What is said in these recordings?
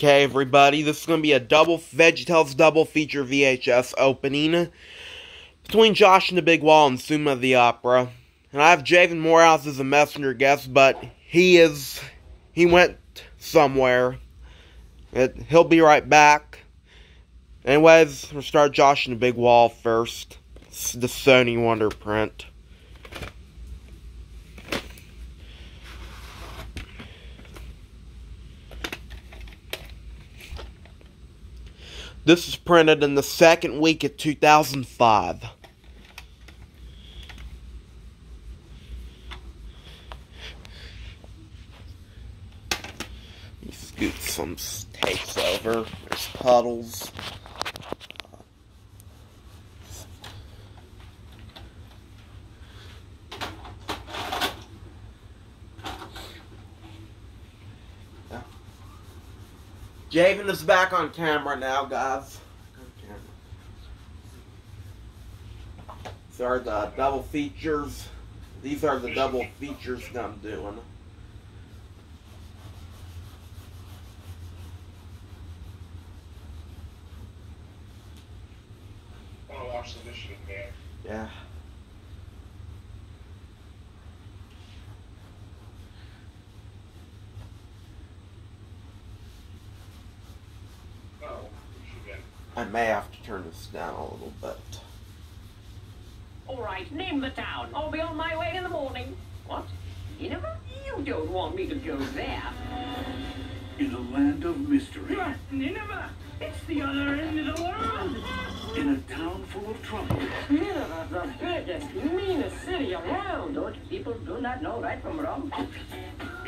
Okay, everybody, this is going to be a double VeggieTales double feature VHS opening between Josh and the Big Wall and Sumo the Opera. And I have Javen Morehouse as a messenger guest, but he is he went somewhere. It, he'll be right back. Anyways, we'll start Josh and the Big Wall first. It's the Sony Wonder print. This is printed in the second week of 2005. scoot some tapes over. There's puddles. Javen is back on camera now, guys. These are the double features. These are the double features that I'm doing. watch the Michigan game. Yeah. Oh, Michigan. I may have to turn this down a little bit. All right, name the town. I'll be on my way in the morning. What? Nineveh? You don't want me to go there. In a land of mystery. What? Nineveh? It's the other end of the world. In a town full of trouble. Nineveh, the biggest, meanest city around. Those people do not know right from wrong.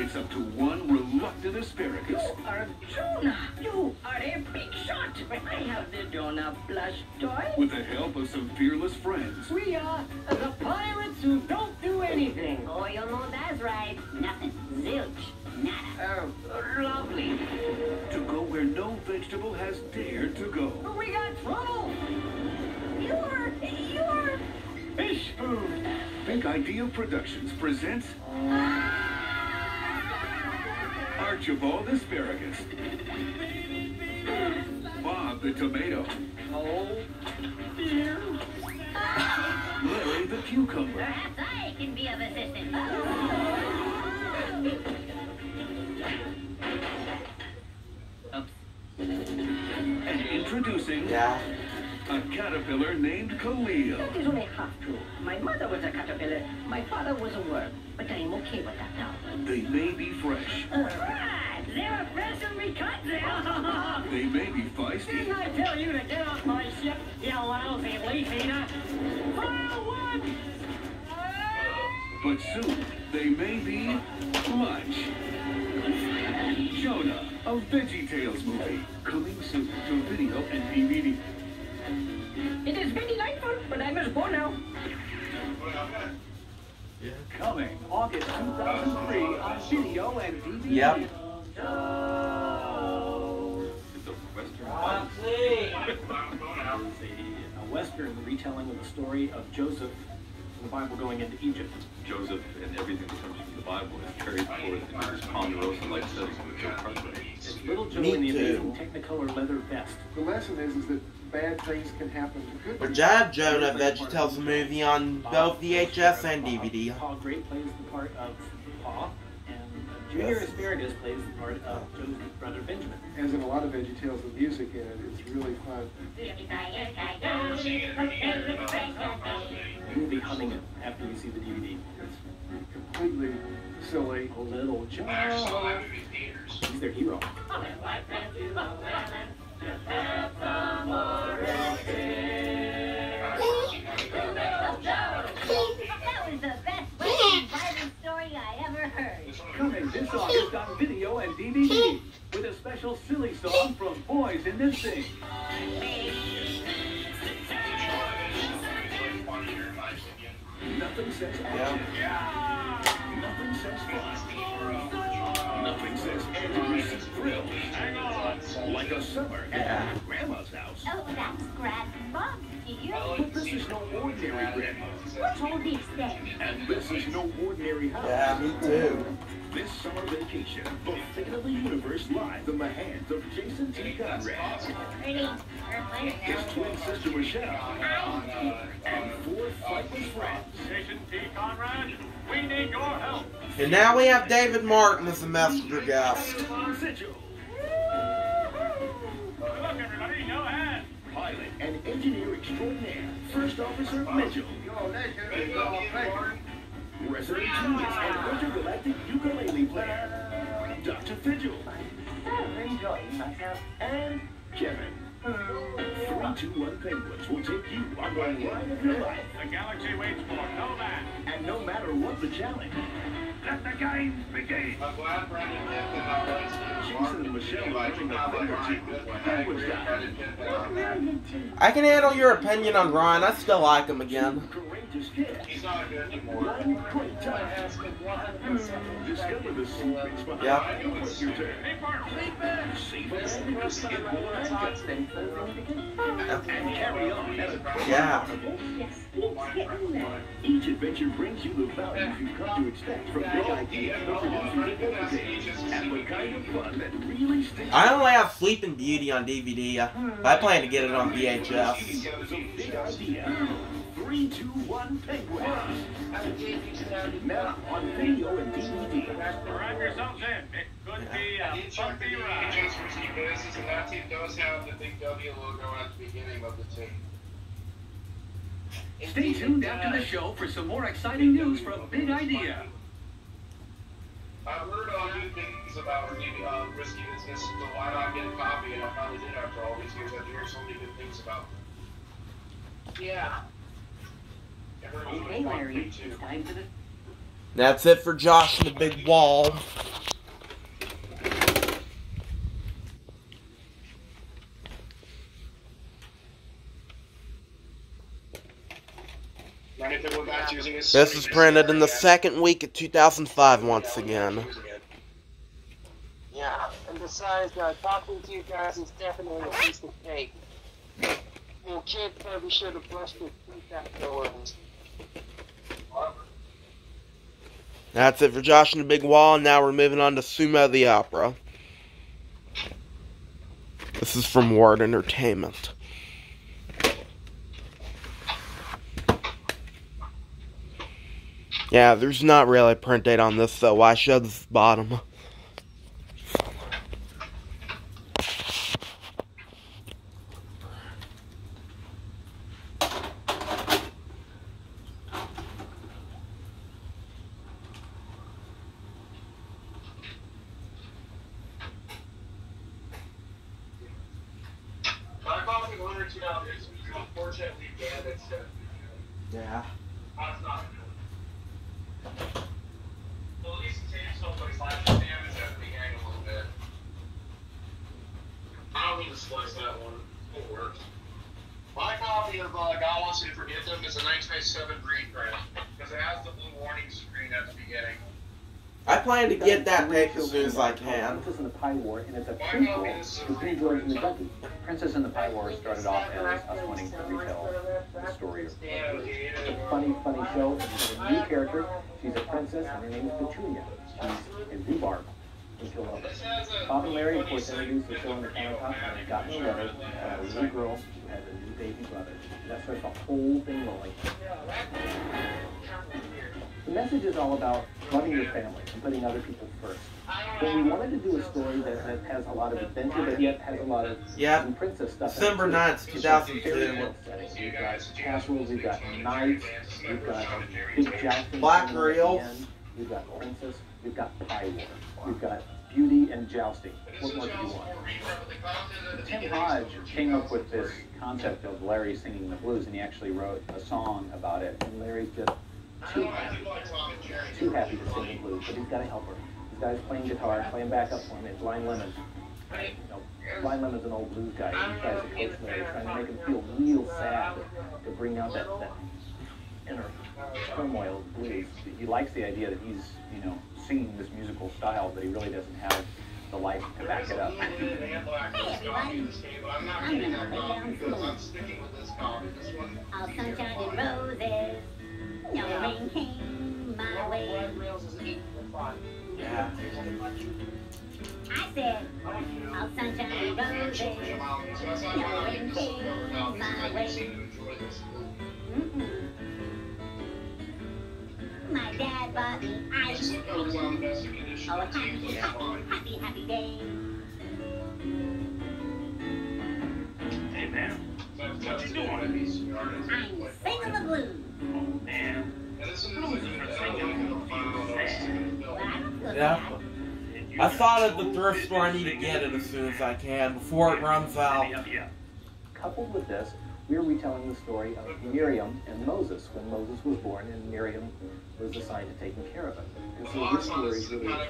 It's up to one reluctant asparagus. You are a Jonah. You are a big shot. I have the Jonah plush toy. With the help of some fearless friends. We are the pirates who don't do anything. Oh, you know that's right. Nothing. Zilch. Nada. Oh, lovely. To go where no vegetable has dared to go. But we got trouble. You're, you're... Fish food. Big Idea Productions presents ah, Archibald Asparagus. Bob the Tomato. Oh, dear. Larry the Cucumber. Perhaps I can be of assistance. And introducing Yeah. A caterpillar named Khalil. That is only half true. My mother was a caterpillar. My father was a worm. But I'm okay with that now. They may be fresh. Alright, they were fresh and we cut them. They may be feisty. Didn't I tell you to get off my ship, you lousy leaf eater? Fire one! But soon they may be lunch. Jonah, a Veggie Tales movie, coming soon to video and DVD. It is very delightful, but I must go now. Coming August 2003 on video and DVD. Yep. a Western retelling of the story of Joseph in the Bible going into Egypt. Joseph and everything that comes from the Bible is carried forth in this Ponderosa-like setting with Joe Cartwright. It's Little Joe Me in the too. amazing Technicolor leather vest. The lesson is, is that bad things can happen to good people. I have Jonah VeggieTales movie on both VHS and DVD. Pa Grape plays the part of Paul, and uh, Junior Yes. Asparagus plays the part of Joe's brother Benjamin. As in a lot of Veggie Tales with music in it, it's really fun. You will be humming it after you see the DVD. It's completely silly. Little Joe. He's their hero. That was the best Western story I ever heard. Coming this August on video and DVD with a special silly song from Boyz in the Sink. Nothing says action. Nothing says fun. Nothing says endless thrill. Hang on. Like a summer at Grandma's house. Oh, that's Grandma, dear. But this is no ordinary grandma. What's all this then? And this is no ordinary house. Yeah, me too. This summer vacation, the Fate of the Universe live in the hands of Jason T. Conrad, Pretty. His twin sister Michelle, and four flightless friends. Jason T. Conrad, we need your help. And now we have David Martin as a messenger guest. Zidgel, Good luck, everybody. Go ahead. pilot and engineer extraordinaire, First Officer Midgel. Resident genius and intergalactic ukulele player, Dr. Fidgel. And Kevin. Three, two, one penguins will take you on the ride of your life. The galaxy waits for no man. And no matter what the challenge, let the games begin. The. Jason and Michelle thing. Penguins. I can handle your opinion on Ryan. I still like him again. The Yeah. Yeah. Each adventure brings you the values you've come to expect from big sticks. I only have Sleeping Beauty on DVD. I plan to get it on VHS. Idea. Three, two, one, penguin. Now on video and DVD. Be I a did check the bumpy ride. VHS for Steve Basis, and that team does have the big W logo at the beginning of the team. Stay tuned after the show for some more exciting news from Big Idea. I've heard uh, good things about the uh, risky business, so why not get a copy? And I finally did after all these years. I hear so many good things about. them. Yeah. I heard it was Okay, Larry, it's time for the That's it for Josh and the Big Wall. Not if it went back to using his This is printed in the second week of 2005 once again. Yeah, and besides, uh, talking to you guys is definitely a piece of cake. Well, kid probably should have brushed his teeth afterwards. That's it for Josh and the Big Wall, and now we're moving on to Sumo the Opera. This is from Word Entertainment. Yeah, there's not really a print date on this, so Why show this bottom? My coffee one or two dollars. Unfortunately, Dan, it's Yeah. My copy of uh, God Wants You to Forget Them is a 1997 green print because it has the blue warning screen at the beginning. I plan to get that tape as soon as I can. Princess and the Pie War, and it's a prequel to King George and the Ducky. Princess and the Pie War started off as us wanting to retell the story of It's a funny, funny show. It's a new character. She's a princess, and her name is Petunia. She's a rhubarb. And she'll love it. This has a Bob and Larry, of course, introduced the show on the countertop, and they got me a letter about a little girl who has a new baby brother. That starts the whole thing rolling. The message is all about loving your family and putting other people first. But we wanted to do a story that, that has a lot of adventure, but yet has a lot of Yeah. princess stuff. December too. 9th, Fairy 2002. tale settings. We've got castles, we've got knights, you've got big jousting. Black scene at the Reels. We've got princess, you've got pie war, we've got beauty and jousting. What more do you want? Tim Hodge came up with this concept of Larry singing the blues, and he actually wrote a song about it. And Larry's just too happy, too happy to sing the blues, but he's got a helper. This guy's playing guitar, playing backup for him. It's Blind Lemon. You know, Blind Lemon's an old blues guy. He tries to coach Larry, trying to make him feel real sad to bring out that, that inner turmoil of blues. He likes the idea that he's, you know, singing this musical style, but he really doesn't have the life to back it up. I'm not getting that copy because I'm sticking with this copy. This one. All sunshine and roses. I said, all sunshine and roses, and pink, my way. Mm-mm. My dad bought me ice cream. Oh, happy, happy, happy, happy day. I don't feel Yeah. I thought at the thrift store I need to get it as soon as I can before it runs out. Coupled with this, we're retelling the story of Miriam and Moses when Moses was born and Miriam was assigned to taking care of him. And so this story is really a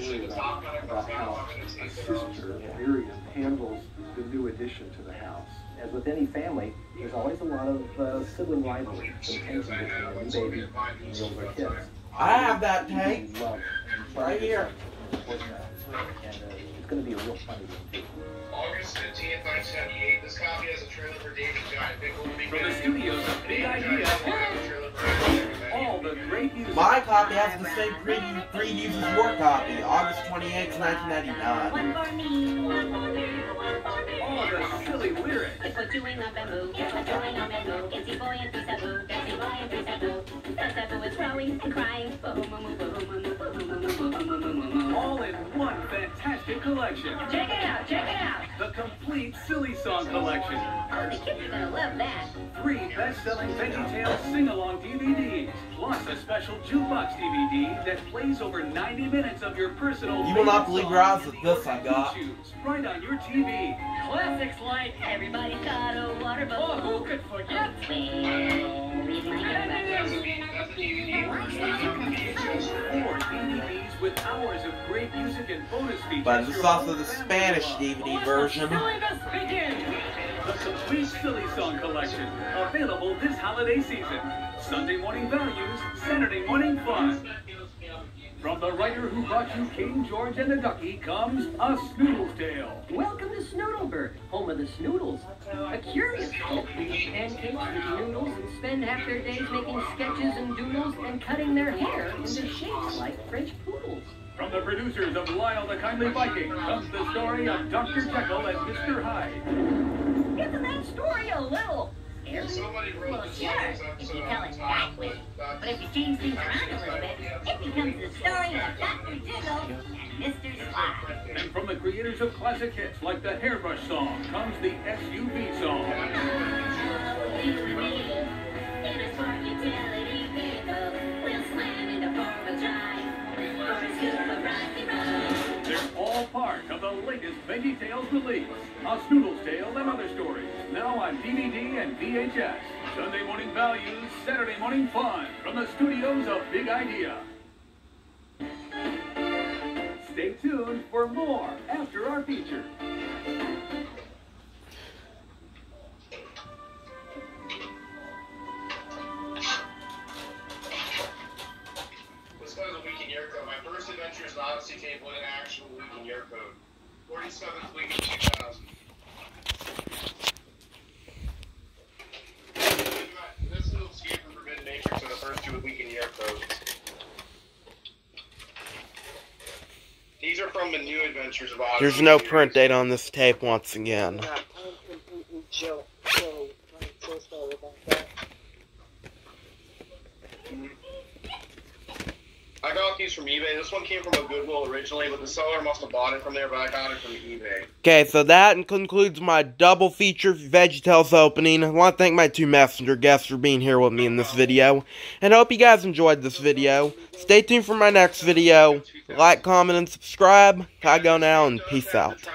story about, how a sister, Miriam, handles the new addition to the house. As with any family, there's always a lot of uh, sibling rivalry and tension between new baby and the older kids. I have that tape. Right here. And it's going to be a real funny game, too. August 15th, 1978. This copy has a trailer for David Giant, Big Little Big From the studios of Big Idea, all the great music. My copy has the same preview, previews as your copy, August 28th, 1999. One for me, one for me, one for me. Oh, all the silly lyrics. It's for chewing up and move, it's for chewing up and move. It's boy and three sabu, dancing boy and three sabu. The sabu is crowing and crying. All in one fantastic collection. Check it out, check it out. The complete Silly Song Collection. Oh, the kids are gonna love that. Three best-selling VeggieTales sing-along DVDs, plus a special jukebox DVD that plays over 90 minutes of your personal You will not believe your eyes with this I got. Right on your TV. Classics like everybody's Got a Water bottle. Oh, who could forget? Oh, but it's also the Spanish DVD version. The complete Silly song collection, available this holiday season. Sunday morning values, Saturday morning fun. From the writer who brought you King George and the Ducky comes A Snoodle's Tale. Welcome to Snoodleburg, home of the Snoodles. A curious folk who eat pancakes with noodles and spend half their days making sketches and doodles and cutting their hair into shapes like French poodles. From the producers of Lyle the Kindly Viking comes the story of Dr. Jekyll and Mr. Hyde. Isn't that story a little scary? Somebody wrote Well, sure, if you tell it top, backwards. but But if you change things around a little bit, it becomes the story of Dr. Jiggle and Mr. Sly. And from the creators of classic hits like the Hairbrush song comes the SUV song. The latest Veggie Tales release. A Snoodle's Tale and other stories. Now on DVD and VHS. Sunday morning values, Saturday morning fun. From the studios of Big Idea. Stay tuned for more after our feature. This goes a week in year code. My first an actual week in year code. 47th week in 2000. This is Escape from Forbidden Matrix are the first two week in year codes. These are from the new adventures of Odyssey. There's no print date on this tape once again. Yeah, I'm completely joke. So, I'm so sorry about that. Mm-hmm. I got these from eBay. This one came from a Goodwill originally, but the seller must have bought it from there, but I got it from eBay. Okay, so that concludes my double feature VeggieTales opening. I want to thank my two messenger guests for being here with me in this video. And I hope you guys enjoyed this video. Stay tuned for my next video. Like, comment, and subscribe. I go now, and peace out.